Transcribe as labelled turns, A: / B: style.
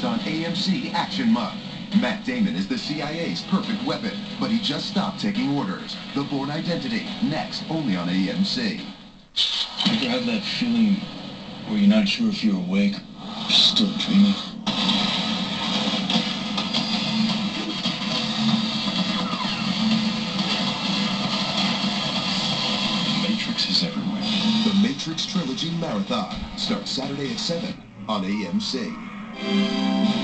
A: AMC Action Month. Matt Damon is the CIA's perfect weapon, but he just stopped taking orders. The Bourne Identity, next, only on AMC.
B: Ever have that feeling where you're not sure if you're awake or still dreaming? The Matrix is everywhere.
A: The Matrix Trilogy Marathon starts Saturday at 7 on AMC. Thank you.